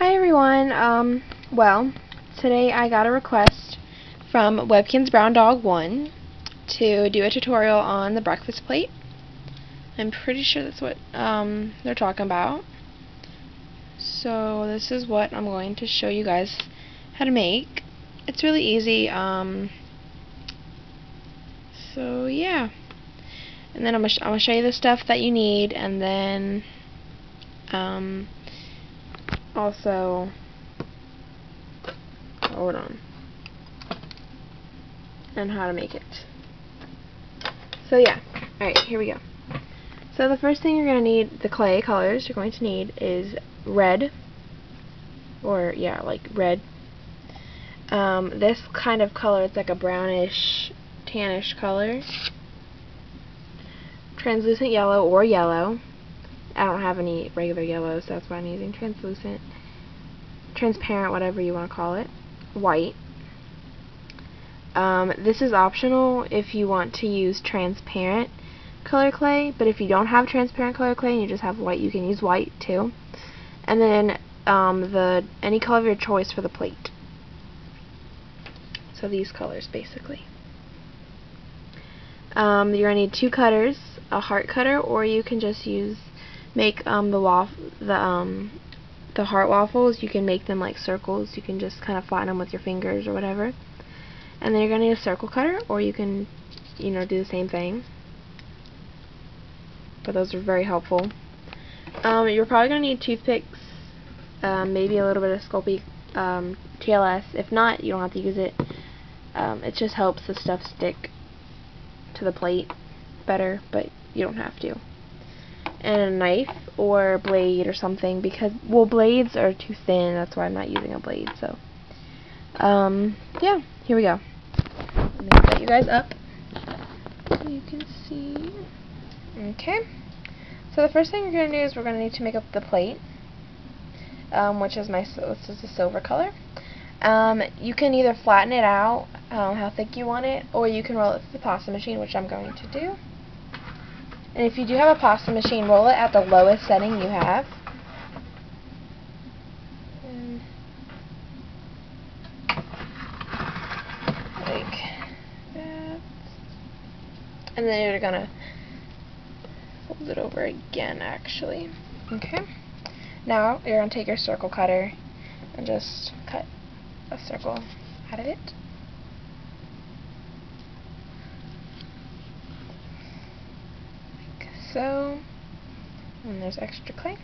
Hi everyone. Um, well, today I got a request from Webkinz Brown Dog 1 to do a tutorial on the breakfast plate. I'm pretty sure that's what um, they're talking about. So this is what I'm going to show you guys how to make. It's really easy. Um, so yeah. And then I'm gonna, I'm to show you the stuff that you need and then um, also hold on. And how to make it. So yeah. Alright here we go. So the first thing you're going to need the clay colors you're going to need is red. Or yeah like red. Um, this kind of color it's like a brownish tannish color. Translucent yellow or yellow I don't have any regular yellows, so that's why I'm using translucent, transparent, whatever you want to call it, white. Um, this is optional if you want to use transparent color clay, but if you don't have transparent color clay and you just have white, you can use white too. And then um, the any color of your choice for the plate. So these colors basically. Um, you're going to need two cutters, a heart cutter, or you can just use make um, the waff the um, the heart waffles, you can make them like circles. You can just kind of flatten them with your fingers or whatever. And then you're going to need a circle cutter, or you can, you know, do the same thing. But those are very helpful. Um, you're probably going to need toothpicks, um, maybe a little bit of Sculpey um, TLS. If not, you don't have to use it. Um, it just helps the stuff stick to the plate better, but you don't have to and a knife or a blade or something because well blades are too thin. That's why I'm not using a blade so. Um yeah here we go. Let me set you guys up so you can see. Okay. So the first thing we're going to do is we're going to need to make up the plate um, which is my this is the silver color. Um, you can either flatten it out um, how thick you want it or you can roll it through the pasta machine which I'm going to do and if you do have a pasta machine, roll it at the lowest setting you have. And like that. And then you're going to fold it over again, actually. Okay. Now, you're going to take your circle cutter and just cut a circle out of it. So. And there's extra clay.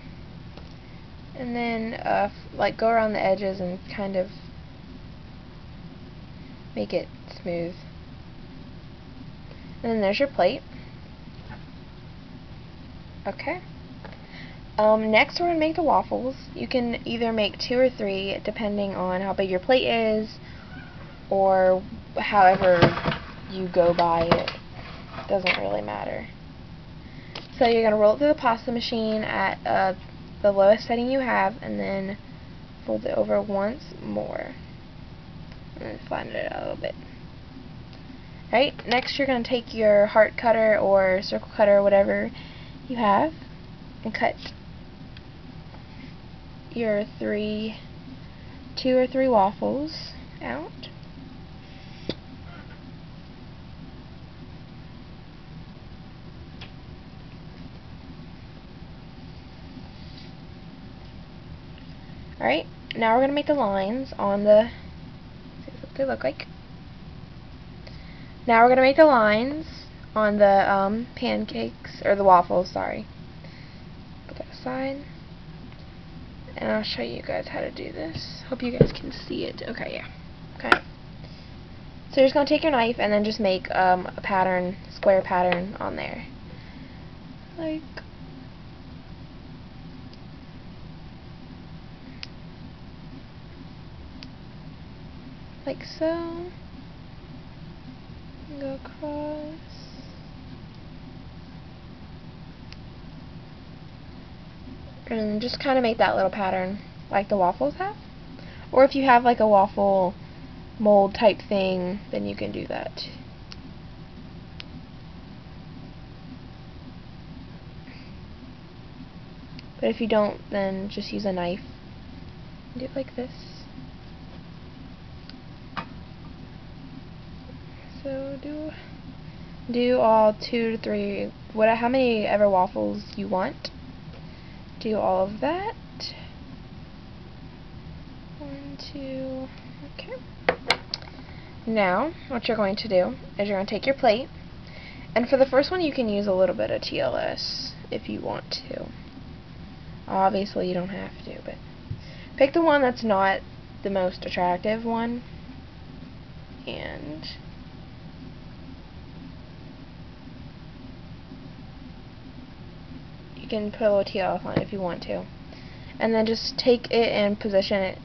And then, uh, like, go around the edges and kind of make it smooth. And then there's your plate. Okay. Um, next we're going to make the waffles. You can either make two or three depending on how big your plate is or however you go by it. Doesn't really matter. So you're going to roll it through the pasta machine at uh, the lowest setting you have and then fold it over once more. And flatten it out a little bit. Right, next you're going to take your heart cutter or circle cutter or whatever you have and cut your three, two or three waffles out. Alright, now we're going to make the lines on the, see what they look like. Now we're going to make the lines on the um, pancakes, or the waffles, sorry. Put that aside. And I'll show you guys how to do this. Hope you guys can see it. Okay, yeah. Okay. So you're just going to take your knife and then just make um, a pattern, square pattern on there. Like like so. And Go across. And just kind of make that little pattern like the waffles have. Or if you have like a waffle mold type thing, then you can do that. But if you don't, then just use a knife Do it like this. So do do all two to three, what, how many ever waffles you want. Do all of that. One, two, okay. Now, what you're going to do is you're going to take your plate, and for the first one you can use a little bit of TLS if you want to. Obviously you don't have to, but pick the one that's not the most attractive one, and you can put a little TLS on it if you want to. And then just take it and position it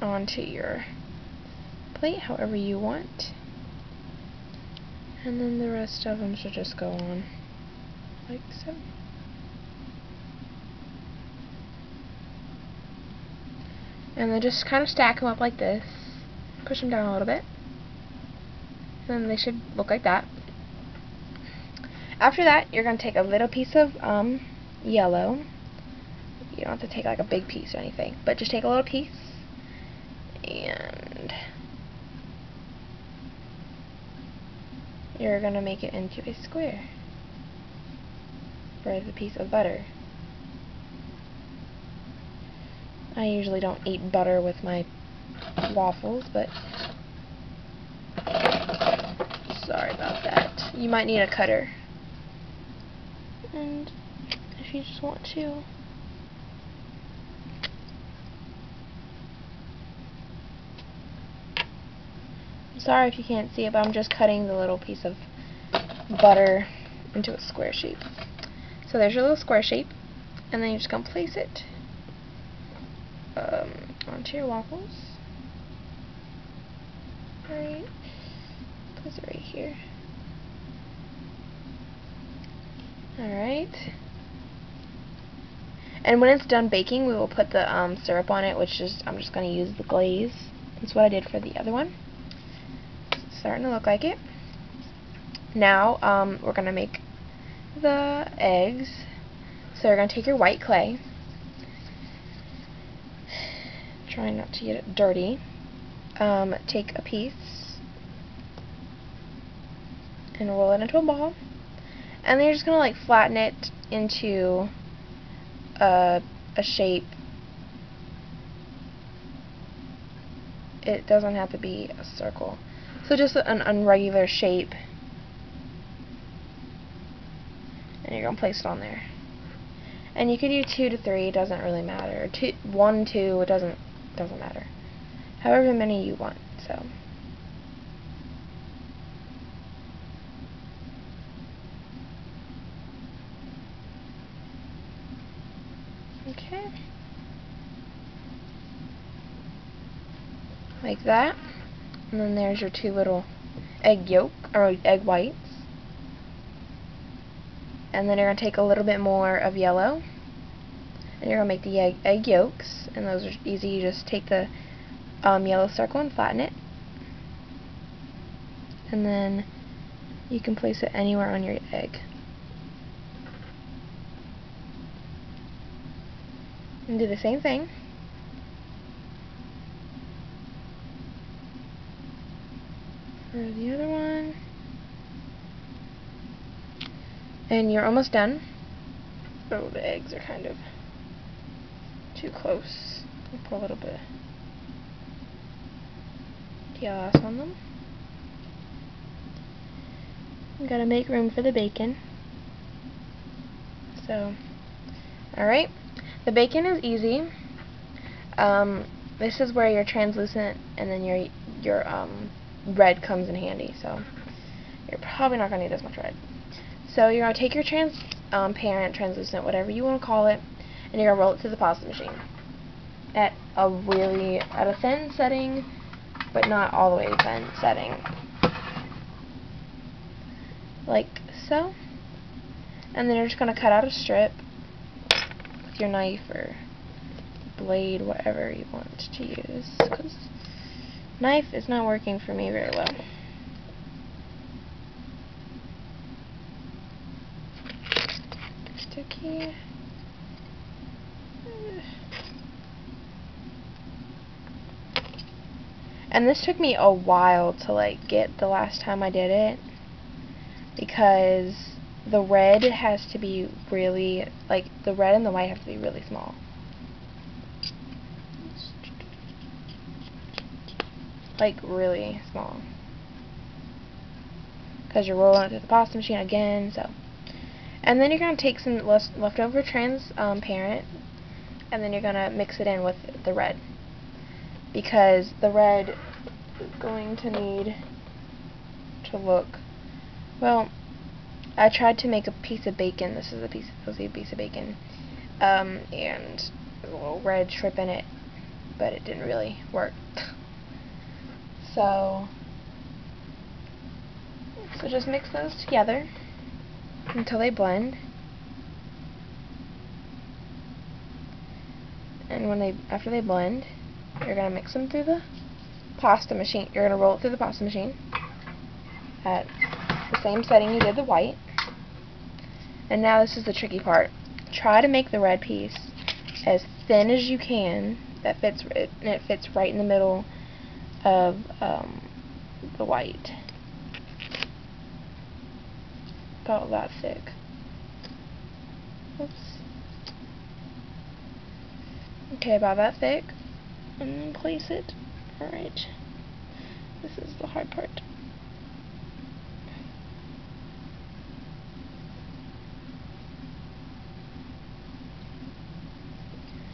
onto your plate however you want. And then the rest of them should just go on like so. And then just kind of stack them up like this. Push them down a little bit. And then they should look like that. After that, you're going to take a little piece of um, yellow. You don't have to take like a big piece or anything, but just take a little piece and you're going to make it into a square for the piece of butter. I usually don't eat butter with my waffles, but sorry about that. You might need a cutter. And if you just want to sorry if you can't see it, but I'm just cutting the little piece of butter into a square shape. So there's your little square shape, and then you're just going to place it um, onto your waffles. Right, place it right here. Alright. And when it's done baking, we will put the um, syrup on it, which is, I'm just going to use the glaze. That's what I did for the other one starting to look like it. Now, um, we're going to make the eggs. So you're going to take your white clay. Trying not to get it dirty. Um, take a piece and roll it into a ball. And then you're just going to like flatten it into a, a shape. It doesn't have to be a circle. So just an unregular shape. And you're going to place it on there. And you could do two to three, it doesn't really matter. Two, one, two, it doesn't doesn't matter. However many you want, so. Okay. Like that. And then there's your two little egg yolk, or egg whites. And then you're going to take a little bit more of yellow. And you're going to make the egg, egg yolks. And those are easy. You just take the um, yellow circle and flatten it. And then you can place it anywhere on your egg. And do the same thing. for the other one. And you're almost done. Oh, the eggs are kind of too close. Put a little bit TLS on them. You gotta make room for the bacon. So, alright. The bacon is easy. Um, this is where your translucent and then your your um, red comes in handy. So you're probably not going to need as much red. So you're going to take your transparent, um, translucent, whatever you want to call it, and you're going to roll it to the pasta machine at a really, at a thin setting, but not all the way thin setting. Like so. And then you're just going to cut out a strip your knife or blade, whatever you want to use, because knife is not working for me very well. Sticky. And this took me a while to like get the last time I did it because the red has to be really like the red and the white have to be really small. Like really small. Because you're rolling it through the pasta machine again, so. And then you're going to take some leftover transparent um, parent and then you're going to mix it in with the red because the red is going to need to look well I tried to make a piece of bacon. This is a piece of, a piece of bacon. Um, and a little red strip in it but it didn't really work. So so just mix those together until they blend. And when they after they blend you're going to mix them through the pasta machine. You're going to roll it through the pasta machine at the same setting you did the white. And now this is the tricky part. Try to make the red piece as thin as you can that fits and it fits right in the middle of um, the white. About that thick. Oops. Okay, about that thick and then place it. Alright. This is the hard part.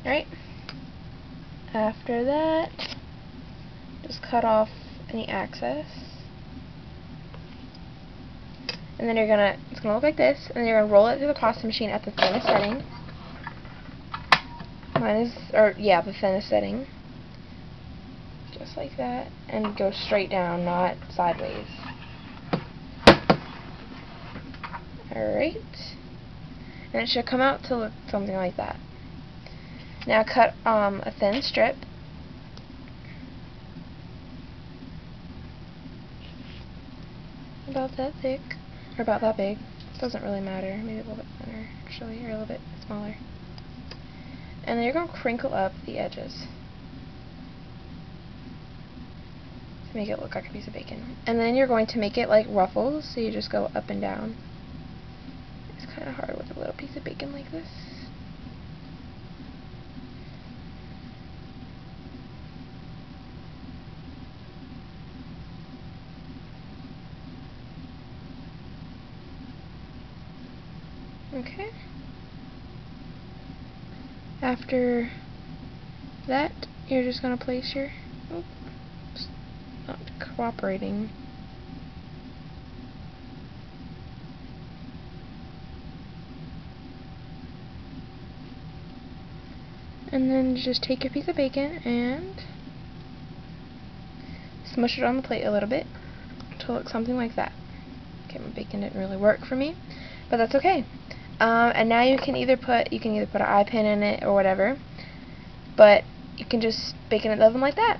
Alright. After that, just cut off any excess. And then you're gonna, it's gonna look like this, and then you're gonna roll it through the pasta machine at the thinnest setting. Mine is, or yeah, the thinnest setting just like that, and go straight down, not sideways. Alright. And it should come out to look something like that. Now cut um, a thin strip. About that thick, or about that big. Doesn't really matter. Maybe a little bit thinner, actually, or a little bit smaller. And then you're going to crinkle up the edges. to make it look like a piece of bacon. And then you're going to make it like ruffles, so you just go up and down. It's kind of hard with a little piece of bacon like this. Okay. After that, you're just going to place your... Oh, not cooperating. And then just take your piece of bacon and smush it on the plate a little bit to look something like that. Okay, my bacon didn't really work for me, but that's okay. Um, and now you can either put you can either put an eye pin in it or whatever, but you can just bake the oven like that.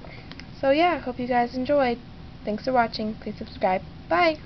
So yeah, I hope you guys enjoyed. Thanks for watching. Please subscribe. Bye!